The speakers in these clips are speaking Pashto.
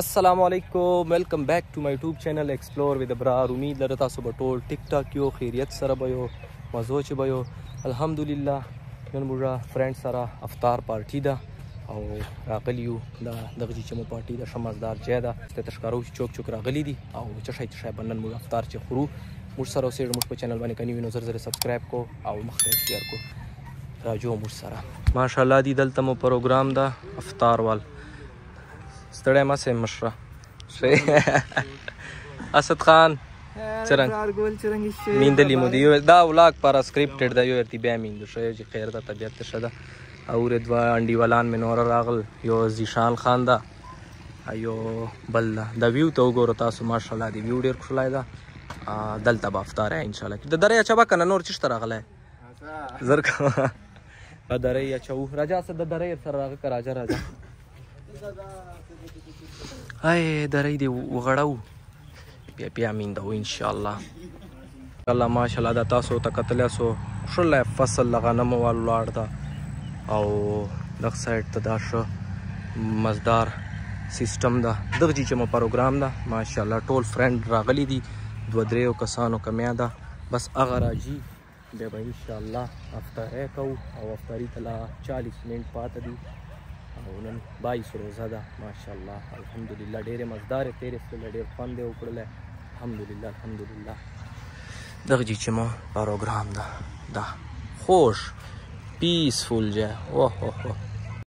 السلام علیکم ویلکم بیک ټو مای یوټیوب چینل ایکسپلور وذ ابرار امید لرم تاسو به ټول ټیک ټاک یو خیریت سره به یو مزو چې به یو الحمدلله نن موږ فرند سره افطار پارټي ده او راغلی یو د دغه چې مو پارټي د شمزدار ځای ده ته تشکارو چوک چوک راغلی دي او چې شای چې شای بنن موږ افطار چې خورو موږ سره اوسې موږ په چینل باندې کني وینو زر زر سبسکرایب کو او مخ ته شیر کو راجو مور سره ماشاءالله دی دلته مو پروګرام ده افطار وال ستړی ما سه مشره اسد خان چرنګ میندلی مو دی دا ولاګ پر سکرپټډ دا یو ارتی بیا میند شو چې خیر دا طبیعت ته شده او ردوا انډیوالان منور راغل یو زیشان خان دا ایو بل دا د ویو ته وګورو تاسو ماشاءالله دی ویو ډیر خوشاله ده دلته به افطار ان شاء الله د دریا چبا کنه نور چشته راغله زر کا په دریا چو راجا سره د دریا سره راغ کا راجا راجا هاي درې دی وغړاو بیا بیا میندو ان شاء الله الله ماشاءالله دا تاسو ته کتل سو شل فصل لغنم وال لاړ دا او دغه سایت ته دا شو مزدار سیستم دا دغه چې مو پروګرام دا ماشاءالله ټول فرند راغلي دي دوه دریو کسانو کمیا دا بس هغه راځي بیا به ان شاء الله افطاری کوو او افطاری ته لا 40 منټ پاته دي او نن 22 روزه ده ماشاء الله الحمدلله ډېرې مزدارې تېرې شولې ډېر خوند یې وکړلی الحمدلله الحمدلله دغه جی چې ما پروګرام ده دا خوش پیسفول جه اوه اوه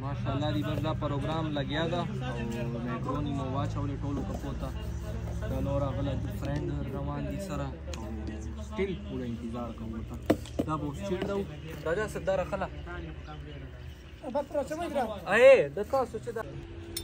ماشاءالله دی بس دا پروګرام لګیا ده او میکرونی مو واچولې ټولو کپو ته دا نور غلا د فرند روان دي سره او سټیل پوره انتظار کوم ته دا به چیر دو راځه سردار خلا بس راځم اې د تاسو چې دا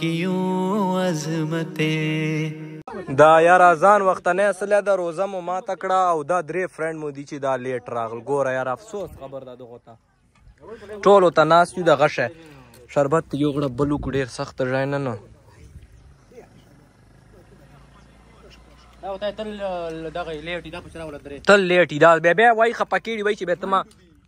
کیو عظمته دا یاره ځان وختنه اصله د روزه مو ما تکړه او دا درې فرند مو دي چې دا لیټ راغل ګوره یار افسوس خبر ده دغه ته ټول ته ناس یو د غشه شربت یو غړ بلو کو ډیر سخت ځای نه نه تل لیټی دا بیا بیا وای خپکیړي وای چې به تما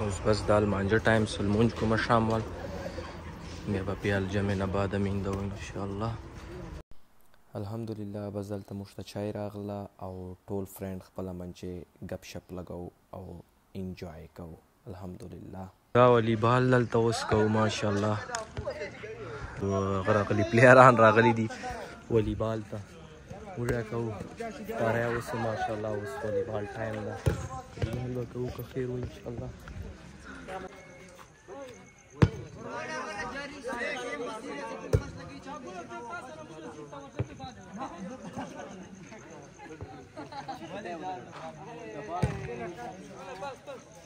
اوس بس د لمانځه ټایم سو لمونځ کوم شام وال بیا به بیا الجمعې نه بعد مینده وو انشاءالله الحمدلله بس دلته موږ ته چای راغله او ټول فرینډ خپله منچې ګپ شپ لګو او انجوای کوو الحمدلله دا ولي بال دلته اوس کوو ماشاءالله راغلي پلیران راغلي دي ولي بال ته وړه کوو پاره اوس ماشاءالله اوس ولي بال ټایم ده بال به کوو که خیر وي انشاءالله Thank you.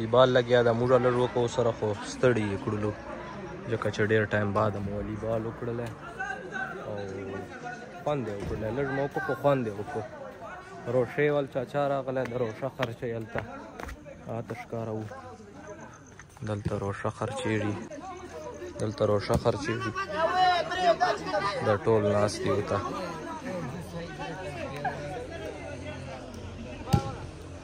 لیبال لګیا دا موږ لړ وکړو سره خو ستړي یې کړلو ځکه چې ډېر ټایم بعد مو والیبال وکړلی او خوند یې وکړلی لږ مو وکړو خو خوند یې وکړو روشې ول چاچا راغلی د روشه خرچې هلته هغه ته ښکاره وو دلته روشه خرچېږي دلته روشه خرچېږي دا ټول ناست یو ته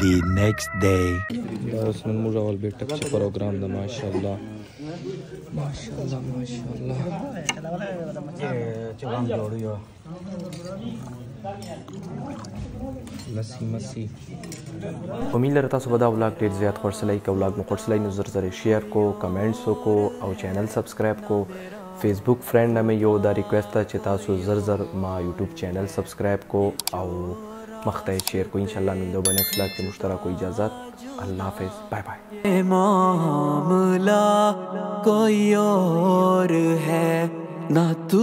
دی نیکسټ دی دا اوس نن موږ اول به ټک چې پروګرام ده ماشاءالله ماشاءالله ماشاءالله چې وان جوړ یو لسی مسی امید لرم تاسو به دا ولاګ ډیر زیات خورسلای کو ولاګ مو خورسلای نو زر زر شیر کو کمنټس کو او چینل سبسکرایب کو فیسبوک فرند مې یو دا ریکوست چې تاسو زر زر ما یوټیوب چینل سبسکرایب کو او مخ ته شیر کو انشاءالله ملده به نیکس لاک کې مشترک کو اجازت الله حافظ بای بای معاملہ کوئی اور ہے نہ تو